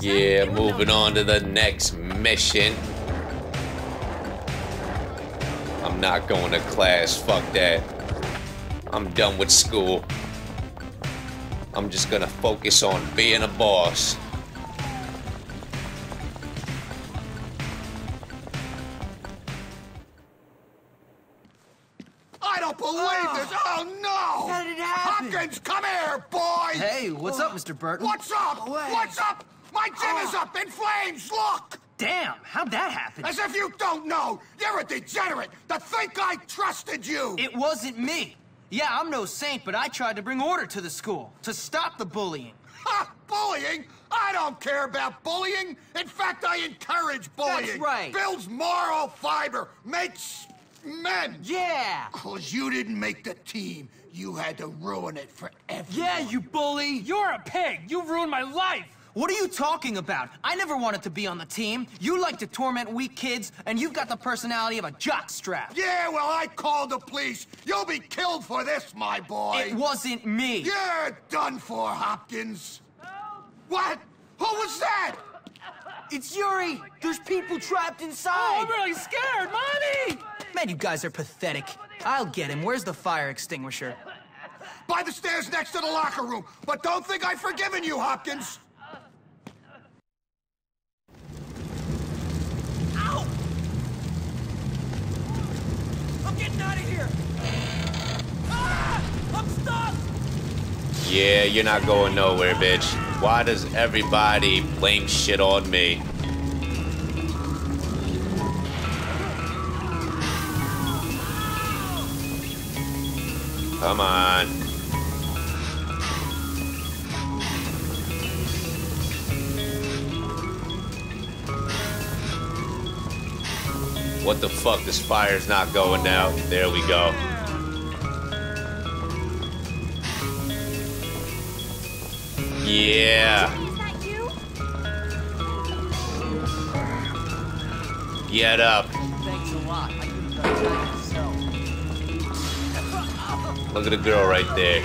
Yeah, moving on to the next mission. I'm not going to class. Fuck that. I'm done with school. I'm just gonna focus on being a boss. Hopkins, come here, boy! Hey, what's up, Mr. Burton? What's up? Away. What's up? My gym is Oh. up in flames! Look! Damn, how'd that happen? As if you don't know! You're a degenerate to think I trusted you! It wasn't me. Yeah, I'm no saint, but I tried to bring order to the school, to stop the bullying. Ha! Bullying? I don't care about bullying! In fact, I encourage bullying! That's right. Builds moral fiber, makes men! Yeah! Cause you didn't make the team, you had to ruin it for everyone. Yeah, you bully! You're a pig! You ruined my life! What are you talking about? I never wanted to be on the team. You like to torment weak kids, and you've got the personality of a jockstrap. Yeah, well, I called the police. You'll be killed for this, my boy. It wasn't me. You're done for, Hopkins. What? Who was that? It's Yuri! There's people trapped inside! Oh, inside! I'm really scared, Mommy! Man, you guys are pathetic. I'll get him. Where's the fire extinguisher? By the stairs next to the locker room. But don't think I've forgiven you, Hopkins. Ow! I'm getting out of here! Ah! I'm stuck! Yeah, you're not going nowhere, bitch. Why does everybody blame shit on me? Come on. What the fuck? This fire's not going out. There we go. Yeah. Is that you? Get up. Thanks a lot. Look at the girl right there.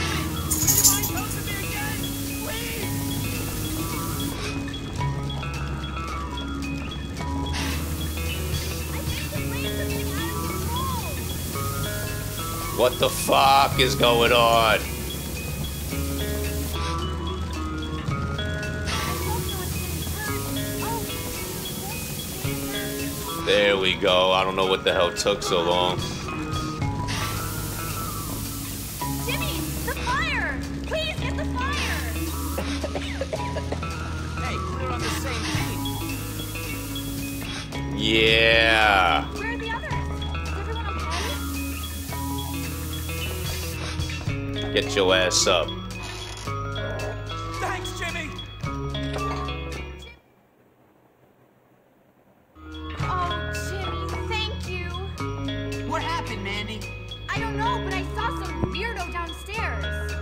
What the fuck is going on? There we go. I don't know what the hell took so long. Yeah. Where are the others? Okay? Get your ass up. Thanks, Jimmy! Oh, Jimmy, thank you. What happened, Mandy? I don't know, but I saw some weirdo downstairs.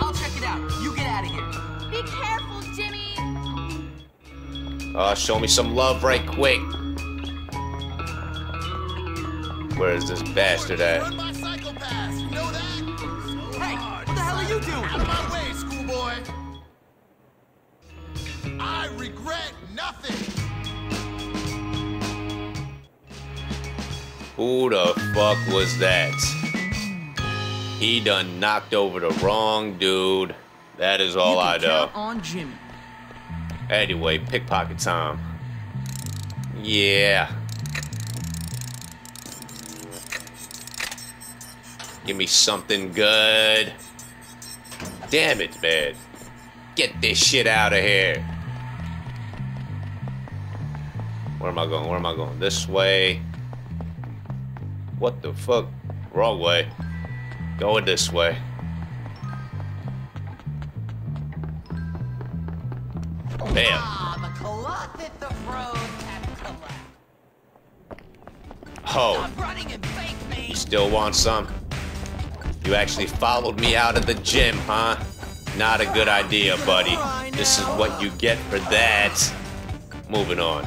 I'll check it out. You get out of here. Be careful, Jimmy. Uh, show me some love right quick. Of this bastard at? I regret nothing. Who the fuck was that? He done knocked over the wrong dude. That is all I know. on Jimmy. Anyway, pickpocket time. Yeah. Give me something good. Damn it, man. Get this shit out of here. Where am I going? Where am I going? This way. What the fuck? Wrong way. Going this way. Bam. Ah, the cloth that the froze have collapsed. Oh. Stop running and fake me. You still want some? You actually followed me out of the gym, huh? Not a good idea, buddy. This is what you get for that. Moving on.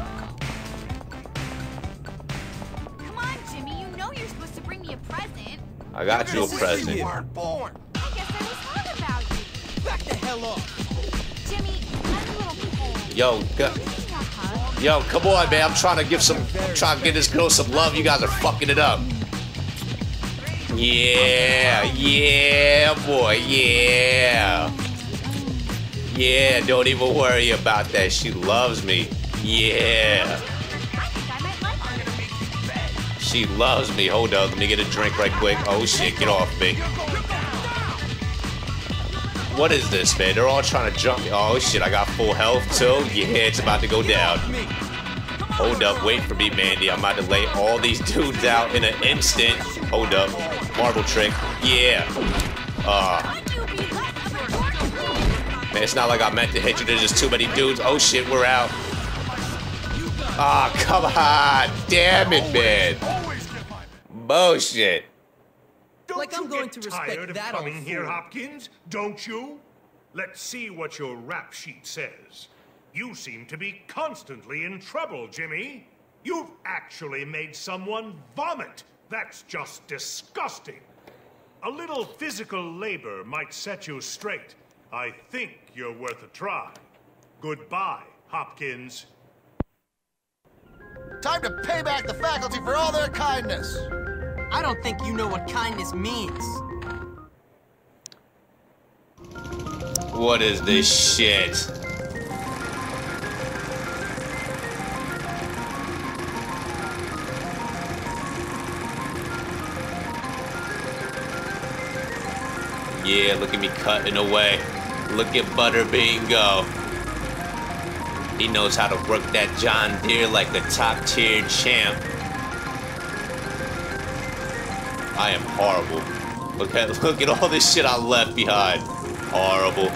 Come on, Jimmy. You know you're supposed to bring me a present. I got you a present. You present. weren't born. I guess I was wrong about you. Back the hell off. Jimmy, I'm a little Yo, go- yo, come on, man. I'm trying to give some, I'm trying to give this girl some love. You guys are fucking it up. Yeah, yeah, boy, yeah. Yeah, don't even worry about that. She loves me. Yeah. She loves me. Hold up, let me get a drink right quick. Oh shit, get off me. What is this, man? They're all trying to jump me. Oh shit, I got full health too. Yeah, it's about to go down. Hold up, wait for me, Mandy. I'm about to lay all these dudes out in an instant. Hold up. Marble trick. Yeah. Uh, man, it's not like I meant to hit you. There's just too many dudes. Oh shit, we're out. Ah, come on. Damn it, man. Always get my Bullshit. Don't Like I'm you going get to respect tired of that coming old here. Hopkins? Don't you? Let's see what your rap sheet says. You seem to be constantly in trouble, Jimmy. You've actually made someone vomit. That's just disgusting. A little physical labor might set you straight. I think you're worth a try. Goodbye, Hopkins. Time to pay back the faculty for all their kindness. I don't think you know what kindness means. What is this shit? Yeah, look at me cutting away. Look at Butterbean go. He knows how to work that John Deere like a top tier champ. I am horrible. Look at look at all this shit I left behind. Horrible.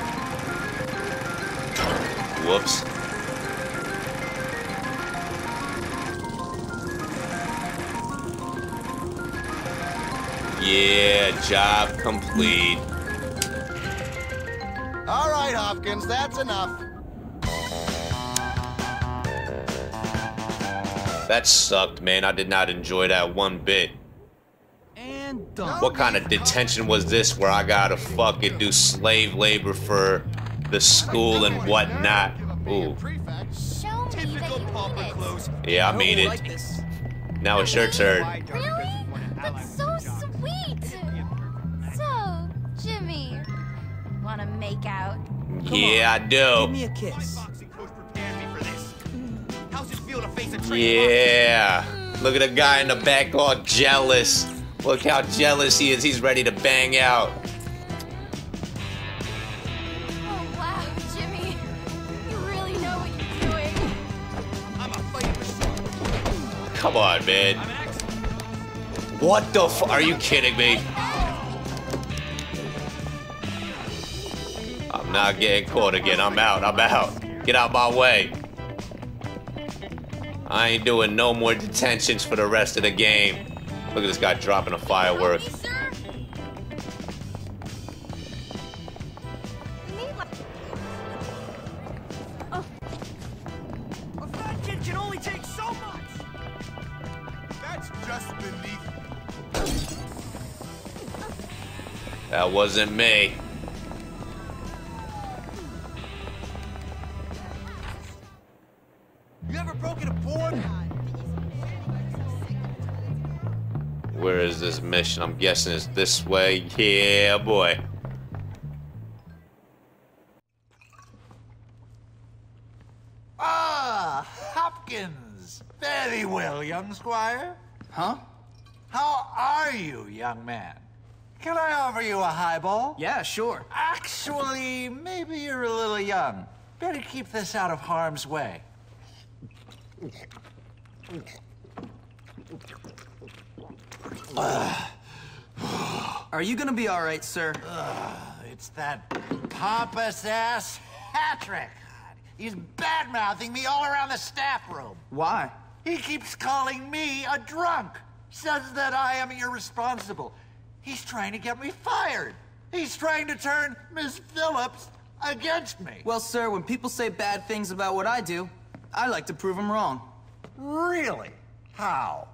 Whoops. Yeah, job complete. All right, Hopkins, that's enough. That sucked, man. I did not enjoy that one bit. And done. What kind of detention was this where I gotta fucking do slave labor for the school and whatnot? Ooh. Show me that you mean. Yeah, I mean it. Now it's your turn. Really? Wanna make out? Yeah, I do. Give me a kiss. Mm. How's it feel to face a Yeah. Look at the guy in the back all jealous. Look how jealous he is. He's ready to bang out. Oh wow, Jimmy, you really know what you're doing. I'm a fighting. Come on, man. What the f- Are you kidding me? Not getting caught again. I'm out. I'm out. Get out my way. I ain't doing no more detentions for the rest of the game. Look at this guy dropping a firework. Wasn't me, sir? Mission? I'm guessing it's this way. Yeah, boy. Ah, Hopkins. Very well, young squire. Huh? How are you, young man? Can I offer you a highball? Yeah, sure. Actually, maybe you're a little young. Better keep this out of harm's way. Are you gonna be alright, sir? It's that pompous ass Hattrick. He's bad mouthing me all around the staff room. Why? He keeps calling me a drunk. Says that I am irresponsible. He's trying to get me fired. He's trying to turn Miss Phillips against me. Well, sir, when people say bad things about what I do, I like to prove them wrong. Really? How?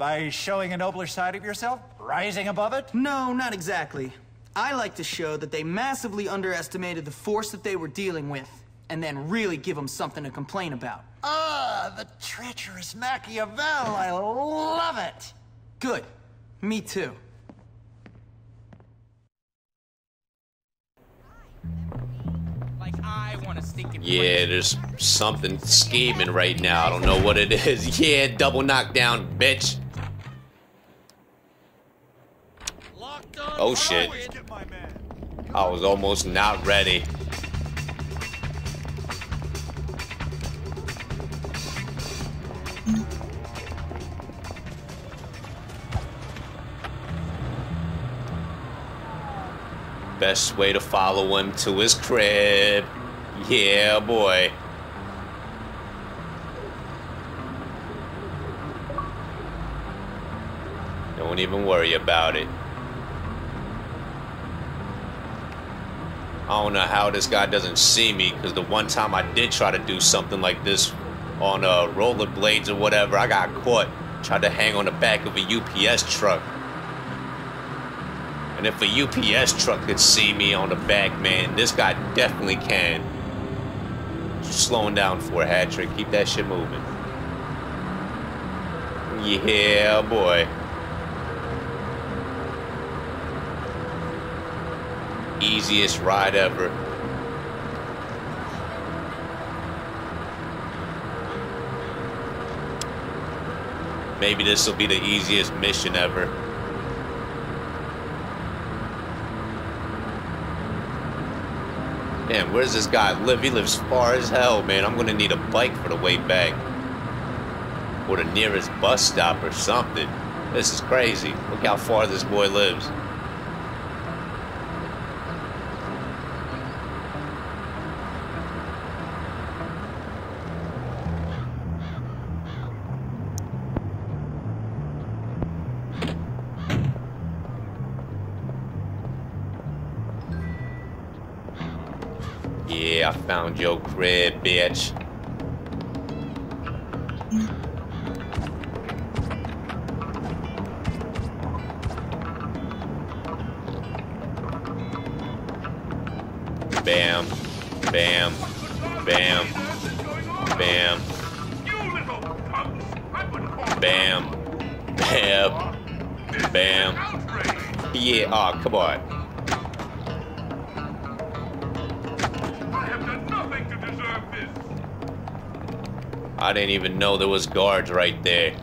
By showing a nobler side of yourself? Rising above it? No, not exactly. I like to show that they massively underestimated the force that they were dealing with. and then really give them something to complain about. Ah, the treacherous Machiavel. I love it. Good. Me too. Like I want to stinking Yeah, there's something scheming right now. I don't know what it is. Yeah, double knockdown, bitch. Oh shit. I was almost not ready. Best way to follow him to his crib. Yeah, boy. Don't even worry about it. I don't know how this guy doesn't see me, because the one time I did try to do something like this on uh, rollerblades or whatever, I got caught. Tried to hang on the back of a UPS truck. And if a UPS truck could see me on the back, man, this guy definitely can. Just slowing down for a hat trick. Keep that shit moving. Yeah, boy. Easiest ride ever. Maybe this will be the easiest mission ever. Damn, where does this guy live? He lives far as hell, man. I'm gonna need a bike for the way back. Or the nearest bus stop or something. This is crazy. Look how far this boy lives. Yeah, I found your crib, bitch. Bam, bam, bam, bam, bam, bam, bam. Yeah, oh, come on. I didn't even know there was guards right there.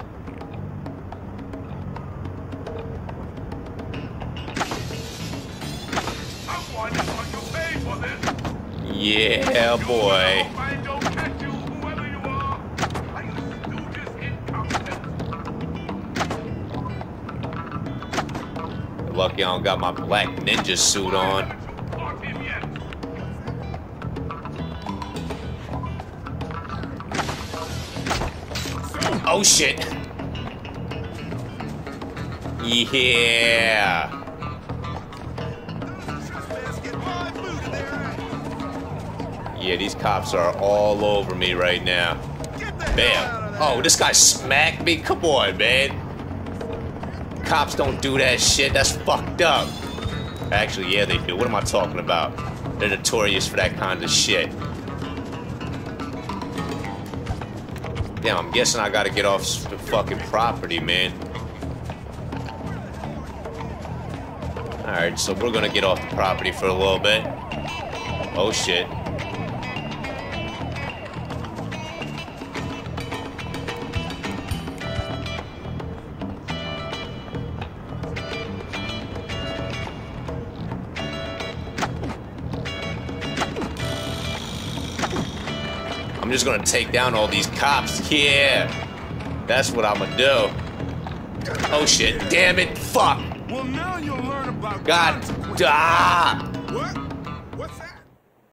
Yeah, boy. Lucky I don't got my black ninja suit on. Oh shit. Yeah. Yeah, these cops are all over me right now. Bam. Oh, this guy smacked me? Come on, man. Cops don't do that shit. That's fucked up. Actually, yeah, they do. What am I talking about? They're notorious for that kind of shit. Damn, I'm guessing I gotta get off the fucking property, man. Alright, so we're gonna get off the property for a little bit. Oh shit. Just gonna take down all these cops. Yeah. That's what I'm gonna do. Oh shit. Damn it. Fuck. Well, now you'll learn about God. Ah.